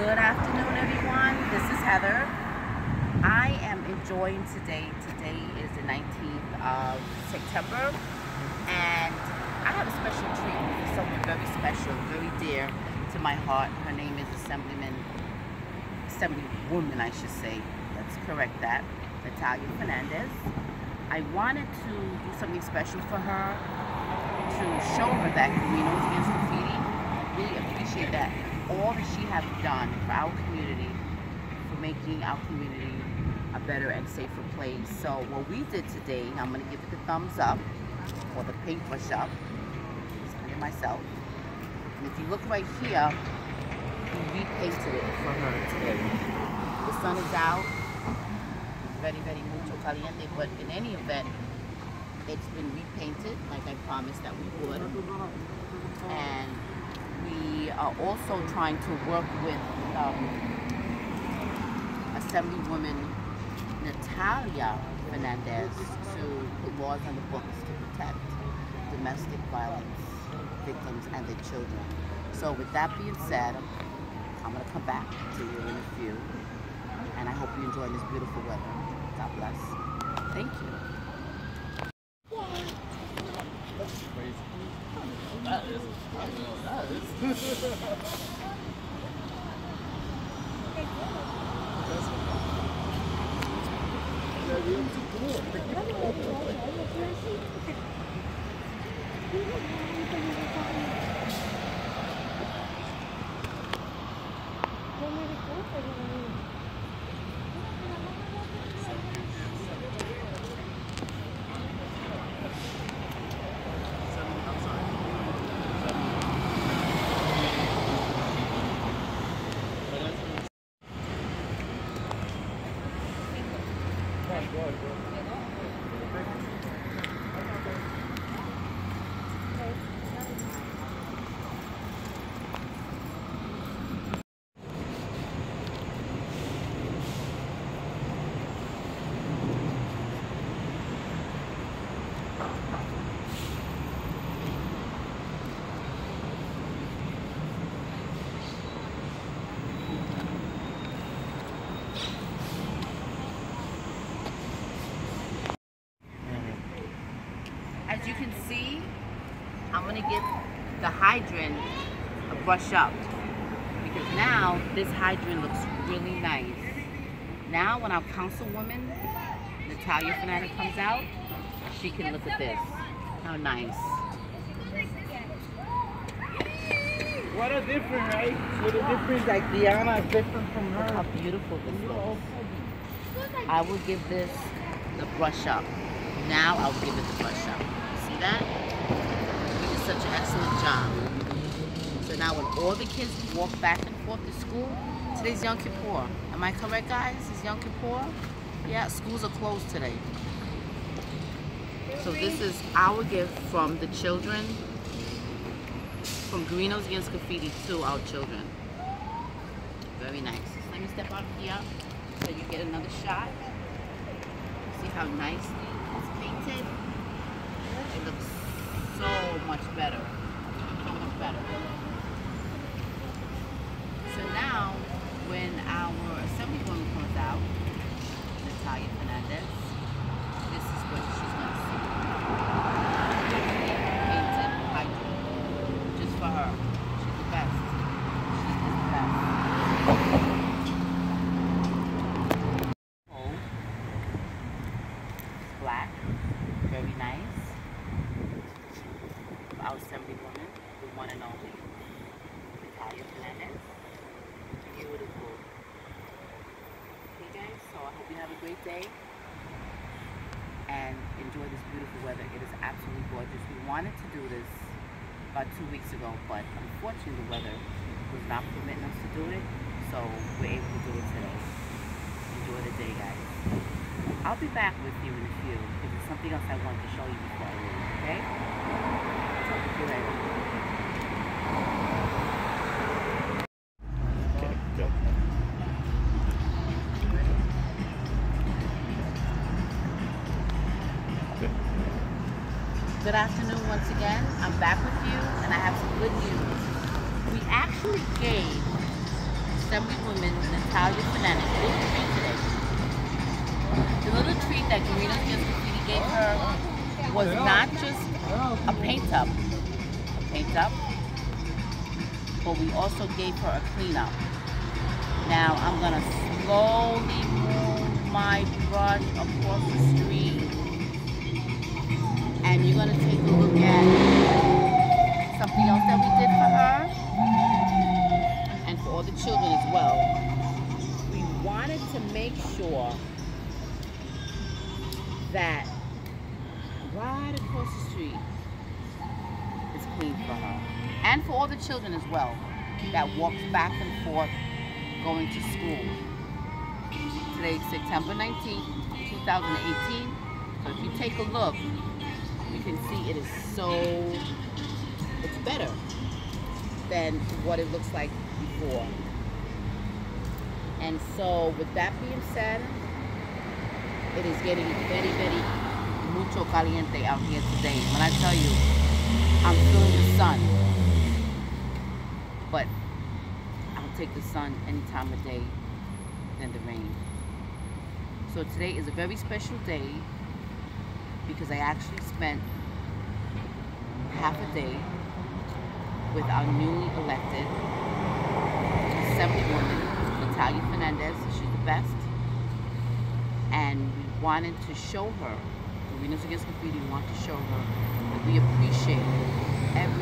Good afternoon, everyone. This is Heather. I am enjoying today. Today is the 19th of September, and I have a special treat for someone very special, very dear to my heart. Her name is Assemblyman, Assemblywoman, I should say. Let's correct that. Nathalia Fernandez. I wanted to do something special for her to show her that Guerinos Against Graffiti really appreciate that all that she has done for our community, for making our community a better and safer place. So what we did today, I'm gonna give it the thumbs up, or the paintbrush up, it's myself. And if you look right here, we repainted it for her today. The sun is out, it's very, very mucho caliente, but in any event, it's been repainted like I promised that we would. And we are also trying to work with um, Assemblywoman Nathalia Fernandez to put laws on the books to protect domestic violence victims and their children. So with that being said, I'm going to come back to you in a few. And I hope you enjoy this beautiful weather. God bless. Thank you. That is, I Thank you. What that is. As you can see, I'm gonna give the hydrant a brush up because now this hydrant looks really nice. Now when our councilwoman, Nathalia Fernandez comes out, she can look at this. How nice. What a difference, right? What a difference, like Diana is different from Look how beautiful this looks. I will give this the brush up. Now I'll give it the brush up. See that? Such an excellent job. So now when all the kids walk back and forth to school, today's Yom Kippur. Am I correct, guys? Is Yom Kippur? Yeah, schools are closed today. So this is our gift from the children, from Guerinos Against Graffiti to our children. Very nice. Let me step out here so you get another shot. See how nicely it's painted? It looks so much better. So much better. So now, when our assemblywoman comes out, Nathalia Fernandez, this is what she's going to see. Painted hydrant. Just for her. She's the best. She is the best. Oh. Black. Very nice. Our assemblywoman, the one and only. Nathalia Fernandez. Beautiful. Okay guys, so I hope you have a great day and enjoy this beautiful weather. It is absolutely gorgeous. We wanted to do this about two weeks ago, but unfortunately the weather was not permitting us to do it, so we're able to do it today. Enjoy the day, guys. I'll be back with you in a few because there's something else I want to show you before I leave, okay? Talk to you later. Good afternoon once again. I'm back with you and I have some good news. We actually gave Assemblywoman Nathalia Fernandez. A little treat today. The little treat that Karina Graffiti gave her was not just a paint up, a paint up, but we also gave her a cleanup. Now I'm gonna slowly move my brush across the street you're gonna take a look at something else that we did for her and for all the children as well. We wanted to make sure that right across the street is clean for her and for all the children as well that walks back and forth going to school. Today September 19th, 2018. So if you take a look, you can see it is so, it's better than what it looks like before. And so with that being said, it is getting very, very mucho caliente out here today. When I tell you, I'm feeling the sun. But I'll take the sun any time of day than the rain. So today is a very special day because I actually spent half a day with our newly elected Assemblywoman, Nathalia Fernandez. She's the best. And we wanted to show her, Guerinos Against Graffiti we want to show her that we appreciate everything